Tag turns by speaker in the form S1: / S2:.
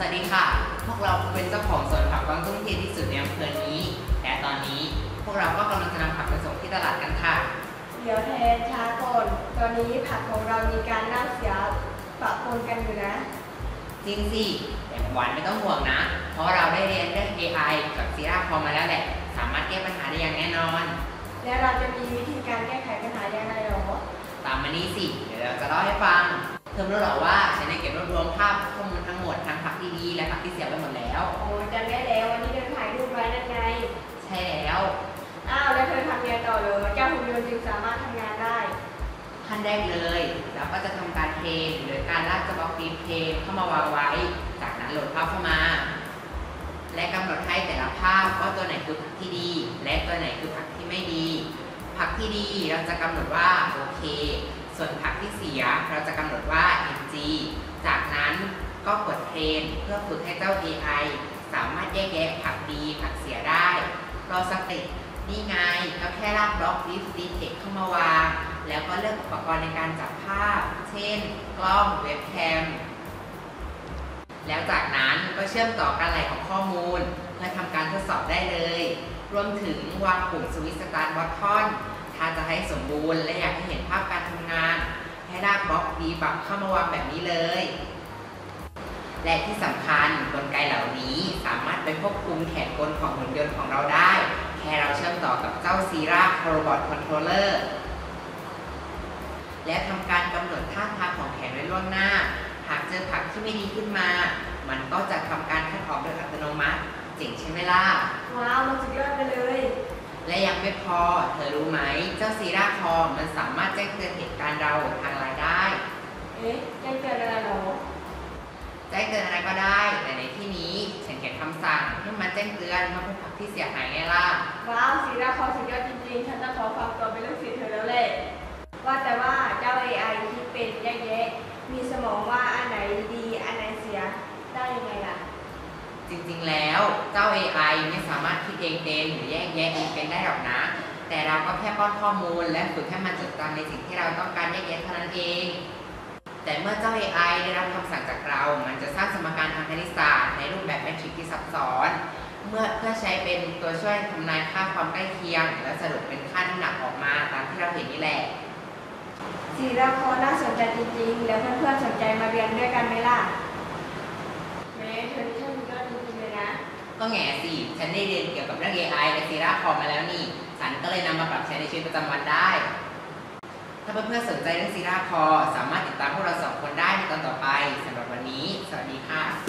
S1: สวัสดีค่ะ พวกเราเป็นเจ้าของสวนผักบางตุ้งเทียที่สุดในอำเภอนี้และตอนนี้พวกเราก็กำลังจะนำผักไปส่งที่ตลาดกันค่ะ
S2: เดี๋ยวแทนช้าก่อนตอนนี้ผักของเรามีการน่าเสียปะปนกันอยู่นะ
S1: จริงสิแต่หวานไม่ต้องห่วงนะ เพราะเราได้เรียนเรื่อง AI กับซีราคอมมาแล้วแหละ สามารถแก้ปัญหาได้อย่างแน่นอน
S2: และเราจะมีวิธีการแก้ไขปัญหาอย่างไรหรอ
S1: ตามมานี่สิ เดี๋ยวเราจะเล่าให้ฟัง เธอรู้หรอว่าฉันได้เก็บรวบรวมภาพข้อมูลทั้งหมดทั้งผักที่ ดีและผักที่เสียไปหมดแล้ว
S2: โอ้จำได้แล้ววันนี้เดินถ่ายรูปไว้นั่นไง
S1: ใช่แล้ว
S2: อ้าวแล้วเธอทำไงต่อเลยเจ้าหุ่นยนต์จึงสามารถทำงานได้
S1: ขั้นแรกเลยเราก็จะทำการ train โดยการลากบล็อก DeepTrain เข้ามาวางไว้ จากนั้นโหลดภาพเข้ามา และกำหนดให้แต่ละภาพว่าตัวไหนคือผักที่ดี และตัวไหนคือผักที่ไม่ดี ผักที่ดีเราจะกำหนดว่าโอเค ส่วนผักที่เสียเราจะกำหนดว่า NG จากนั้น ก็กด train เพื่อฝึกให้เจ้า AI สามารถแยกแยะผักดีผักเสียได้รอสักนิดนี่ไงก็แค่ลากบล็อก DeepDetect เข้ามาวางแล้วก็เลือกอุปกรณ์ในการจับภาพ เช่น กล้องเว็บแคม แล้วจากนั้นก็เชื่อมต่อการไหลของข้อมูล เพื่อทำการทดสอบได้เลย รวมถึงวางปุ่มสวิตช์ start button ถ้าจะให้สมบูรณ์และอยากให้เห็นภาพการทำงาน ให้ลากบล็อก debug เข้ามาวางแบบนี้เลย และที่สำคัญกลไกเหล่านี้สามารถไปควบคุมแขนกลของหุ่นยนต์ของเราได้ แค่เราเชื่อมต่อกับเจ้า CiRA robot controller และทำการกำหนดท่าทางของแขนไว้ล่วงหน้า หากเจอผักที่ไม่ดีขึ้นมา มันก็จะทำการคัดออกโดยอัตโนมัติเจ๋งใช่ไหมล่ะ
S2: ว้าวมันสุดยอดไปเลย
S1: และยังไม่พอ เธอรู้ไหม เจ้าซีราคอมมันสามารถแจ้งเตือนเหตุการณ์เราทางไลน์ได้
S2: เอ๊ะแจ้งเตือนอะไรหรอ
S1: แจ้งเตือนอะไรก็ได้ แต่ในที่นี้ฉันเขียนคำสั่งให้มันแจ้งเตือนเมื่อพบผักที่เสียหายไงล่ะ
S2: ว้าวสีราคอสุดยอดจริงๆ ฉันจะขอฝากตัวเป็นลูกศิษย์เธอแล้วแหละว่าแต่ว่าเจ้า AI ที่เป็นแยกแยะมีสมองว่าอันไหนดีอันไหนเสียได้ยังไงล่ะ
S1: จริงๆ แล้วเจ้า AI ไม่สามารถคิดเองเป็นหรือแยกแยะเองเป็นได้หรอกนะ แต่เราก็แค่ป้อนข้อมูลและฝึกให้มันจดจำในสิ่งที่เราต้องการแยกแยะเท่านั้นเอง แต่เมื่อเจ้า AI ได้รับคำสั่งจากเรา มันจะสร้างสมการทางคณิตศาสตร์ในรูปแบบแมทริกซ์ที่ซับซ้อน เมื่อเพื่อใช้เป็นตัวช่วยทำนายค่าความใกล้เคียง และสรุปเป็นค่าน้ำหนักออกมาตามที่เราเห็นนี่แหละ
S2: สีราคอน่าสนใจจริงๆ แล้วเพื่อนๆสนใจมาเรียนด้วยกันไหมล่ะแม้เธอที่ช่างยอดจริงๆเลยนะ
S1: ก็แง่สิ ฉันได้เรียนเกี่ยวกับเรื่อง AI และซีราคอมมาแล้วนี่ ฉันก็เลยนำมาปรับใช้ในชีวิตประจำวันได้ถ้า เพื่อนๆสนใจเรื่องซีราคอสามารถติดตามพวกเราสองคนได้ในตอนต่อไปสำหรับวันนี้ สวัสดีค่ะ